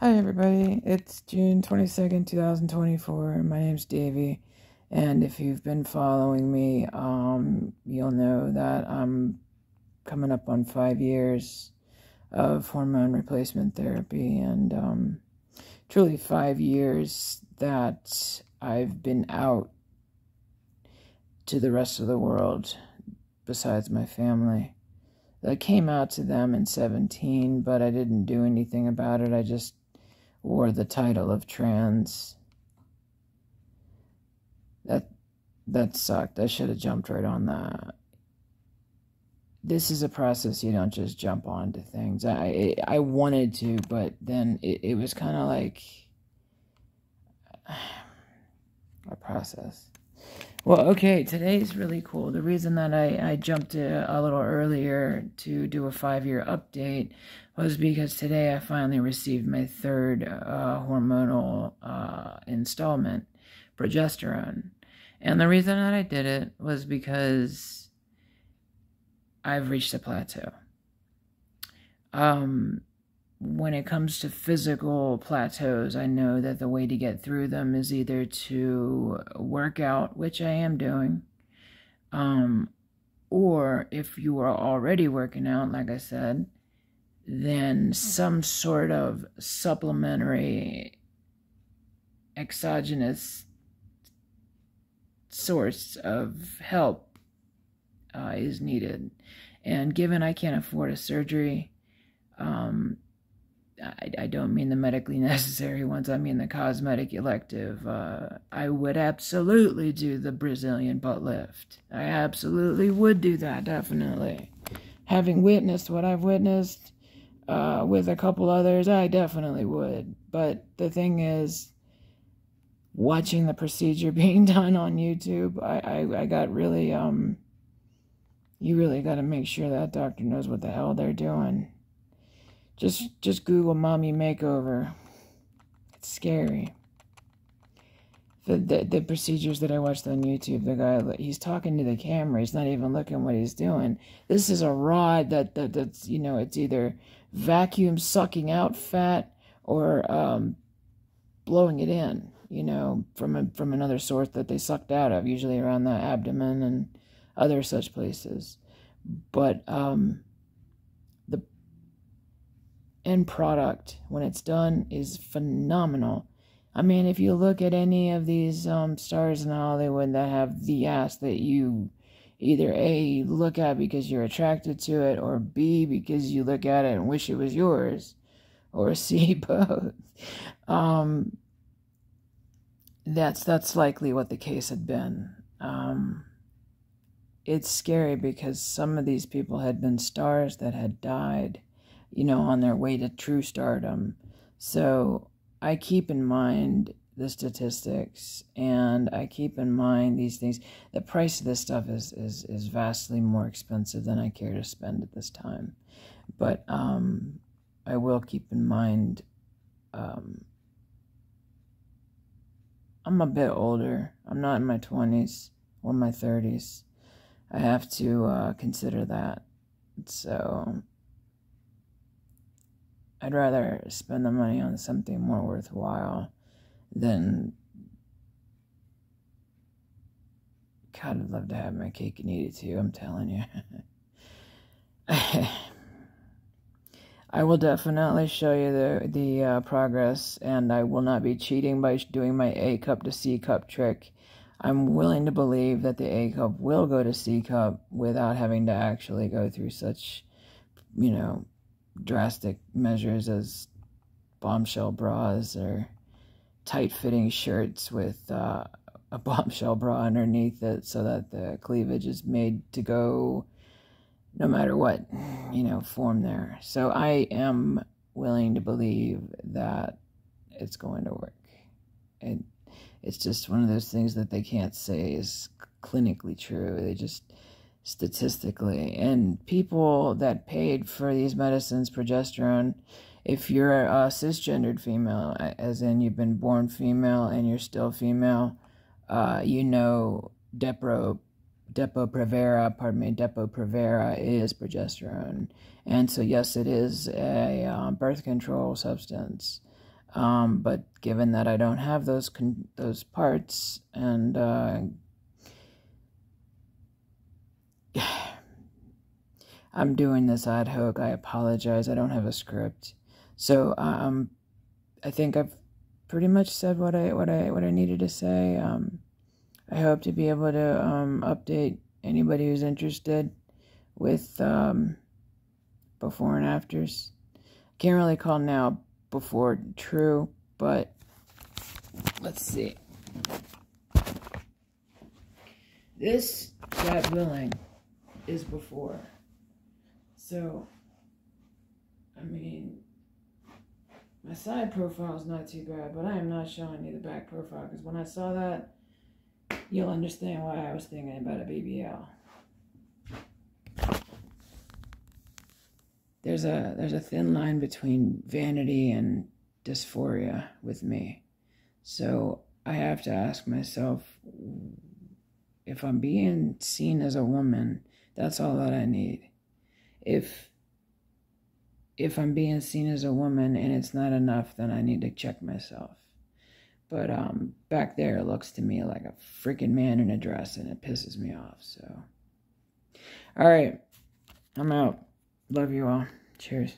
Hi, everybody. It's June 22nd, 2024. My name's Davie. And if you've been following me, um, you'll know that I'm coming up on five years of hormone replacement therapy. And um, truly, five years that I've been out to the rest of the world besides my family. I came out to them in 17, but I didn't do anything about it. I just wore the title of trans. That that sucked. I should have jumped right on that. This is a process you don't just jump onto things. I I wanted to, but then it, it was kind of like a process. Well, okay, today's really cool. The reason that I, I jumped a, a little earlier to do a five year update was because today I finally received my third uh, hormonal uh, installment, progesterone. And the reason that I did it was because I've reached a plateau. Um, when it comes to physical plateaus, I know that the way to get through them is either to work out, which I am doing, um, or if you are already working out, like I said, then some sort of supplementary exogenous source of help uh, is needed. And given I can't afford a surgery, um, I, I don't mean the medically necessary ones, I mean the cosmetic elective. Uh, I would absolutely do the Brazilian butt lift. I absolutely would do that, definitely. Having witnessed what I've witnessed uh, with a couple others, I definitely would. But the thing is, watching the procedure being done on YouTube, I, I, I got really, um, you really got to make sure that doctor knows what the hell they're doing. Just just Google mommy makeover. It's scary. The, the the procedures that I watched on YouTube, the guy he's talking to the camera. He's not even looking what he's doing. This is a rod that, that that's you know it's either vacuum sucking out fat or um, blowing it in. You know from a, from another source that they sucked out of, usually around the abdomen and other such places. But um, end product when it's done is phenomenal. I mean, if you look at any of these um, stars in Hollywood that have the ass that you either A, look at because you're attracted to it, or B, because you look at it and wish it was yours, or C, both. Um, that's that's likely what the case had been. Um, it's scary because some of these people had been stars that had died you know, on their way to true stardom. So I keep in mind the statistics and I keep in mind these things. The price of this stuff is, is, is vastly more expensive than I care to spend at this time. But um, I will keep in mind um, I'm a bit older. I'm not in my 20s or my 30s. I have to uh, consider that. So I'd rather spend the money on something more worthwhile than. God, I'd love to have my cake and eat it too, I'm telling you. I will definitely show you the the uh, progress, and I will not be cheating by doing my A cup to C cup trick. I'm willing to believe that the A cup will go to C cup without having to actually go through such, you know, drastic measures as bombshell bras or tight fitting shirts with uh, a bombshell bra underneath it so that the cleavage is made to go no matter what you know form there. So i am willing to believe that it's going to work. And it's just one of those things that they can't say is clinically true. They just statistically. And people that paid for these medicines, progesterone, if you're a cisgendered female, as in you've been born female and you're still female, uh, you know Depo, Depo-Provera, pardon me, Depo-Provera is progesterone. And so, yes, it is a um, birth control substance. Um, but given that I don't have those con- those parts and uh, I'm doing this ad hoc, I apologize. I don't have a script, so um, I think I've pretty much said what I what I what I needed to say. Um, I hope to be able to um, update anybody who's interested with um, before and afters. I can't really call now before true, but let's see. This that billing is before. So, I mean, my side profile is not too bad, but I am not showing you the back profile because when I saw that, you'll understand why I was thinking about a BBL. There's a there's a thin line between vanity and dysphoria with me. So I have to ask myself if I'm being seen as a woman, that's all that I need. If if I'm being seen as a woman and it's not enough, then I need to check myself. But um, back there, it looks to me like a freaking man in a dress, and it pisses me off. So, all right, I'm out. Love you all. Cheers.